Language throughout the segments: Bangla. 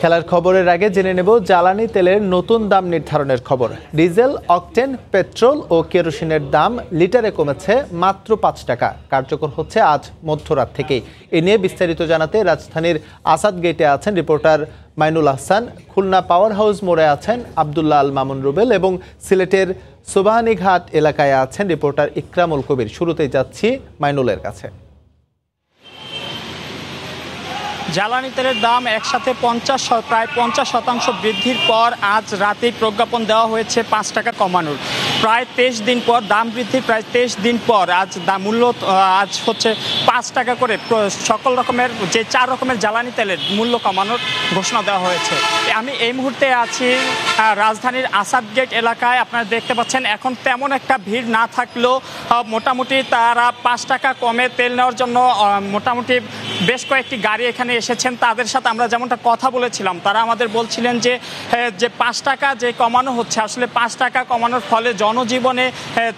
খেলার খবরের আগে জেনে নেব জ্বালানি তেলের নতুন দাম নির্ধারণের খবর। ডিজেল, অকটেন, পেট্রোল ও কেরোসিনের দাম লিটারে কমেছে মাত্র পাঁচ টাকা। কার্যকর হচ্ছে আজ মধ্যরাত থেকেই। এ নিয়ে বিস্তারিত জানাতে রাজধানীর আসাদ গেটে আছেন reporter Mainul Ahsan Khulna power house মোড়ে আছেন আবদুল্লাহ আল মামুন রুবেল এবং সিলেটের সোবাহানিঘাট এলাকায় আছেন রিপোর্টার ইকরামুল কবির। শুরুতেই যাচ্ছি মাইনুলের কাছে। জ্বালানি তেলের দাম একসাথে পঞ্চাশ প্রায় পঞ্চাশ শতাংশ বৃদ্ধির পর আজ রাতেই প্রজ্ঞাপন দেওয়া হয়েছে পাঁচ টাকা কমানোর। প্রায় তেইশ দিন পর, দাম বৃদ্ধি প্রায় তেইশ দিন পর, আজ দাম মূল্য আজ হচ্ছে পাঁচ টাকা করে। সকল রকমের, যে চার রকমের জ্বালানি তেলের মূল্য কমানোর ঘোষণা দেওয়া হয়েছে। আমি এই মুহূর্তে আছি রাজধানীর আসাদ গেট এলাকায়। আপনারা দেখতে পাচ্ছেন, এখন তেমন একটা ভিড় না থাকলেও মোটামুটি তারা পাঁচ টাকা কমে তেল নেওয়ার জন্য মোটামুটি বেশ কয়েকটি গাড়ি এখানে এসেছেন। তাদের সাথে আমরা যেমনটা কথা বলেছিলাম, তারা আমাদের বলছিলেন যে যে পাঁচ টাকা যে কমানো হচ্ছে, আসলে পাঁচ টাকা কমানোর ফলে জনজীবনে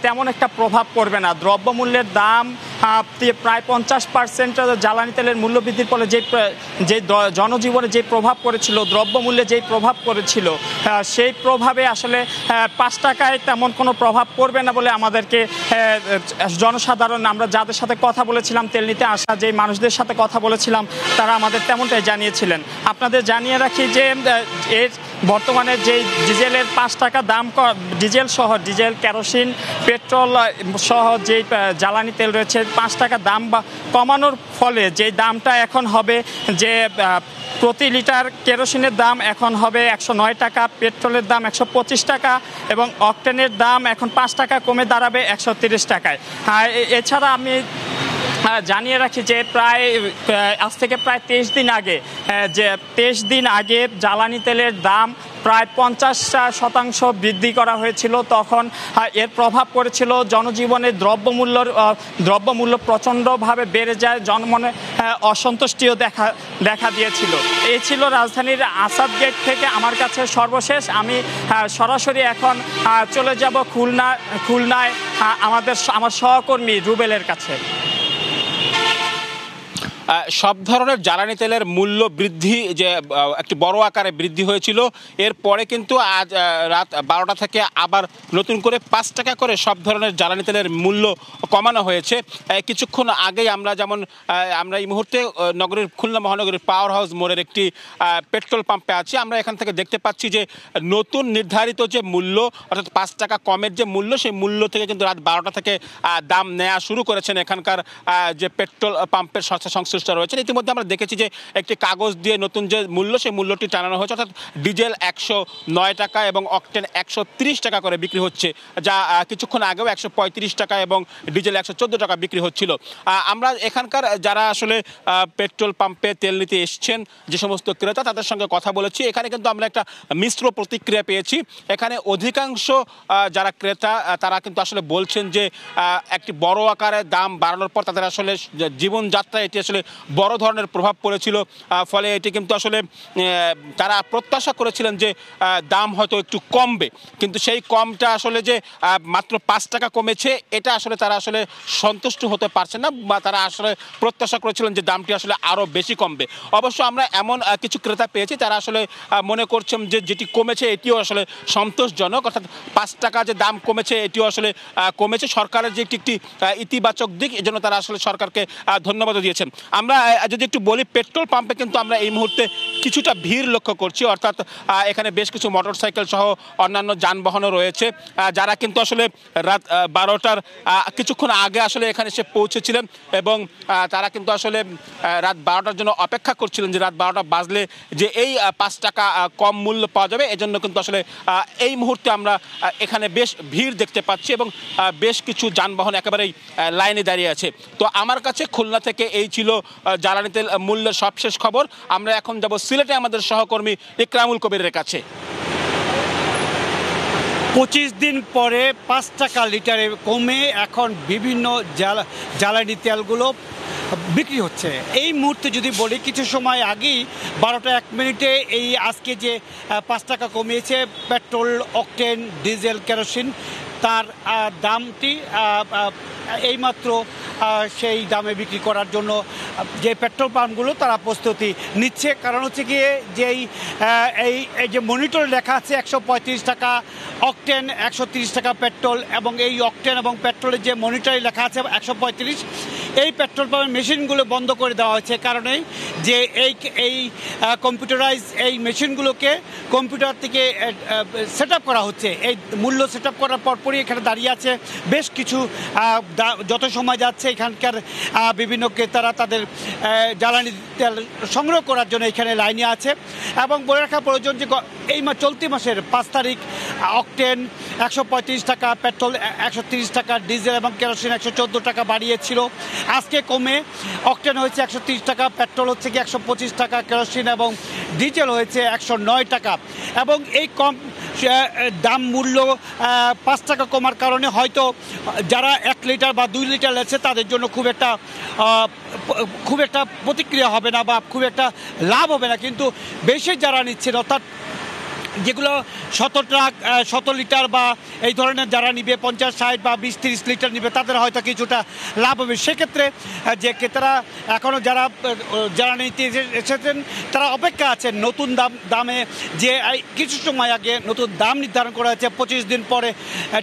তেমন একটা প্রভাব পড়বে না। দ্রব্যমূল্যের দাম প্রায় পঞ্চাশ পার্সেন্ট জ্বালানি তেলের মূল্য বৃদ্ধির ফলে যে যে জনজীবনে যে প্রভাব পড়েছিল, দ্রব্যমূল্যে যেই প্রভাব পড়েছিল সেই প্রভাবে আসলে পাঁচ টাকায় তেমন কোনো প্রভাব পড়বে না বলে আমাদেরকে জনসাধারণ, আমরা যাদের সাথে কথা বলেছিলাম, তেল নিতে আসা যে মানুষদের সাথে কথা বলেছিলাম, তারা আমাদের তেমনটাই জানিয়েছিলেন। আপনাদের জানিয়ে রাখি যে এর বর্তমানে যে ডিজেলের পাঁচ টাকা দাম ডিজেল সহ, ডিজেল, কেরোসিন, পেট্রোল সহ যে জ্বালানি তেল রয়েছে পাঁচ টাকা দাম কমানোর ফলে যে দামটা এখন হবে যে প্রতি লিটার কেরোসিনের দাম এখন হবে একশো নয় টাকা, পেট্রোলের দাম একশো পঁচিশ টাকা এবং অকটেনের দাম এখন পাঁচ টাকা কমে দাঁড়াবে একশো তিরিশ টাকায়। এছাড়া আমি জানিয়ে রাখি যে প্রায় আজ থেকে প্রায় তেইশ দিন আগে যে তেইশ দিন আগে জ্বালানি তেলের দাম প্রায় পঞ্চাশ শতাংশ বৃদ্ধি করা হয়েছিল। তখন এর প্রভাব পড়েছিল জনজীবনে দ্রব্যমূল্যর দ্রব্যমূল্য প্রচণ্ডভাবে বেড়ে যায়, জনমনে অসন্তুষ্টিও দেখা দেখা দিয়েছিল। এই ছিল রাজধানীর আসাদ গেট থেকে আমার কাছে সর্বশেষ। আমি সরাসরি এখন চলে যাব খুলনা, খুলনায় আমাদের, আমার সহকর্মী রুবেলের কাছে। সব ধরনের জ্বালানি তেলের মূল্য বৃদ্ধি যে একটি বড় আকারে বৃদ্ধি হয়েছিল এরপরে কিন্তু আজ রাত বারোটা থেকে আবার নতুন করে পাঁচ টাকা করে সব ধরনের জ্বালানি তেলের মূল্য কমানো হয়েছে। কিছুক্ষণ আগেই আমরা যেমন আমরা এই মুহূর্তে নগরীর খুলনা মহানগরীর পাওয়ার হাউস মোড়ের একটি পেট্রোল পাম্পে আছি। আমরা এখান থেকে দেখতে পাচ্ছি যে, নতুন নির্ধারিত যে মূল্য, অর্থাৎ পাঁচ টাকা কমের যে মূল্য, সেই মূল্য থেকে কিন্তু রাত বারোটা থেকে দাম নেওয়া শুরু করেছেন এখানকার যে পেট্রোল পাম্পের সংস্থা সংশ্লিষ্ট রয়েছেন ইতিমধ্যে আমরা দেখেছি যে একটি কাগজ দিয়ে নতুন যে মূল্য, সেই মূল্যটি টানানো হয়েছে। অর্থাৎ ডিজেল একশো নয় টাকা এবং অকটেন একশো টাকা করে বিক্রি হচ্ছে, যা কিছুক্ষণ আগেও একশো পঁয়ত্রিশ টাকা এবং ডিজেল একশো চোদ্দ টাকা বিক্রি হচ্ছিল। আমরা এখানকার যারা আসলে পেট্রোল পাম্পে তেল নিতে এসছেন, যে সমস্ত ক্রেতা, তাদের সঙ্গে কথা বলেছি। এখানে কিন্তু আমরা একটা মিশ্র প্রতিক্রিয়া পেয়েছি। এখানে অধিকাংশ যারা ক্রেতা তারা কিন্তু আসলে বলছেন যে একটি বড় আকারে দাম বাড়ানোর পর তাদের আসলে জীবনযাত্রা এটি আসলে বড় ধরনের প্রভাব পড়েছিল ফলে এটি কিন্তু আসলে তারা প্রত্যাশা করেছিলেন যে দাম হয়তো একটু কমবে। কিন্তু সেই কমটা আসলে যে মাত্র পাঁচ টাকা কমেছে, এটা আসলে তারা আসলে সন্তুষ্ট হতে পারছে না, বা তারা আসলে প্রত্যাশা করেছিলেন যে দামটি আসলে আরও বেশি কমবে। অবশ্য আমরা এমন কিছু ক্রেতা পেয়েছি তারা আসলে মনে করছেন যে, যেটি কমেছে এটিও আসলে সন্তোষজনক, অর্থাৎ পাঁচ টাকা যে দাম কমেছে, এটিও আসলে কমেছে। সরকারের যে একটি একটি ইতিবাচক দিক, এজন্য তারা আসলে সরকারকে ধন্যবাদ দিয়েছেন। আমরা যদি একটু বলি, পেট্রোল পাম্পে কিন্তু আমরা এই মুহূর্তে কিছুটা ভিড় লক্ষ্য করছি। অর্থাৎ এখানে বেশ কিছু মোটরসাইকেল সহ অন্যান্য যানবাহনও রয়েছে। যারা কিন্তু আসলে রাত বারোটার কিছুক্ষণ আগে আসলে এখানে এসে পৌঁছেছিলেন এবং তারা কিন্তু আসলে রাত বারোটার জন্য অপেক্ষা করছিলেন যে রাত বারোটা বাজলে যে এই পাঁচ টাকা কম মূল্য পাওয়া যাবে। এজন্য কিন্তু আসলে এই মুহূর্তে আমরা এখানে বেশ ভিড় দেখতে পাচ্ছি এবং বেশ কিছু যানবাহন একেবারেই লাইনে দাঁড়িয়ে আছে। তো আমার কাছে খুলনা থেকে এই ছিল জ্বালানি তেল মূল্যের সবশেষ খবর। আমরা এখন যাব সিলেটে আমাদের সহকর্মী ইকরামুল কবিরের কাছে। পঁচিশ দিন পরে পাঁচ টাকা লিটারে কমে এখন বিভিন্ন জ্বালানি তেলগুলো বিক্রি হচ্ছে। এই মুহূর্তে যদি বলি, কিছু সময় আগেই বারোটা এক মিনিটে এই আজকে যে পাঁচ টাকা কমিয়েছে, পেট্রোল, অকটেন, ডিজেল, কেরোসিন তার দামটি এইমাত্র সেই দামে বিক্রি করার জন্য যে পেট্রোল পাম্পগুলো তারা প্রস্তুতি নিচ্ছে। কারণ হচ্ছে গিয়ে যেই এই এই যে মনিটরে লেখা আছে একশো পঁয়ত্রিশ টাকা অকটেন, একশো টাকা পেট্রোল এবং এই অকটেন এবং পেট্রোলের যে মনিটরে লেখা আছে একশো পঁয়ত্রিশ, এই পেট্রোল পাম্পের মেশিনগুলো বন্ধ করে দেওয়া হয়েছে। কারণে যে এই এই কম্পিউটারাইজ এই মেশিনগুলোকে কম্পিউটার থেকে সেট করা হচ্ছে। এই মূল্য সেট করার পরপরই এখানে দাঁড়িয়ে আছে বেশ কিছু যত সময় যাচ্ছে এখানকার বিভিন্ন ক্রেতারা তাদের জ্বালানি তেল সংগ্রহ করার জন্য এখানে লাইনে আছে। এবং বলে রাখা প্রয়োজন যে এই মা, চলতি মাসের পাঁচ তারিখ অকটেন একশো পঁয়ত্রিশ টাকা পেট্রোল একশো তিরিশ টাকা ডিজেল এবং কেরোসিন একশো চোদ্দ টাকা বাড়িয়েছিল। আজকে কমে অকটেন হয়েছে একশো টাকা পেট্রোল হচ্ছে কি একশো টাকা কেরোসিন এবং ডিজেল হয়েছে একশো নয় টাকা। এবং এই কম দাম মূল্য পাঁচ টাকা কমার কারণে হয়তো যারা এক লিটার বা দুই লিটার লেছে, তাদের জন্য খুব একটা খুব একটা প্রতিক্রিয়া হবে না বা খুব একটা লাভ হবে না। কিন্তু বেশি যারা নিচ্ছেন, অর্থাৎ যেগুলো শত ট্রাক শত লিটার বা এই ধরনের যারা নিবে পঞ্চাশ, ষাট বা বিশ, তিরিশ লিটার নিবে, তাদের হয়তো কিছুটা লাভ হবে। সেক্ষেত্রে যে ক্রেতারা এখনও যারা যারা নিতে এসেছেন, তারা অপেক্ষা আছেন নতুন দাম দামে যে কিছু সময় আগে নতুন দাম নির্ধারণ করা হয়েছে, পঁচিশ দিন পরে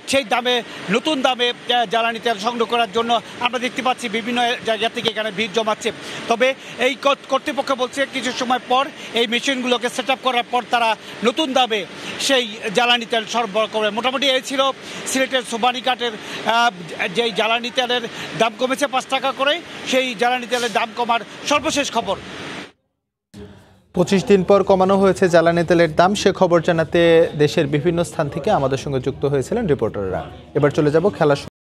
সেই দামে নতুন দামে জ্বালানি তেল সংগ্রহ করার জন্য আমরা দেখতে পাচ্ছি বিভিন্ন জায়গা থেকে এখানে ভিড় জমাচ্ছে। তবে এই কর্ত- কর্তৃপক্ষ বলছে, কিছু সময় পর এই মেশিনগুলোকে সেট করার পর তারা নতুন দামে সেই জ্বালানি তেল সরবরাহ করবে। মোটামুটি এই ছিল সিলেটের সুবানিকাটের যেই জ্বালানি তেলের দাম কমেছে পাঁচ টাকা করে, সেই জ্বালানি তেলের দাম কমার সর্বশেষ খবর। পঁচিশ দিন পর কমানো হয়েছে জ্বালানি তেলের দাম, সে খবর জানাতে দেশের বিভিন্ন স্থান থেকে আমাদের সঙ্গে যুক্ত হয়েছিলেন রিপোর্টাররা। এবার চলে যাব খেলার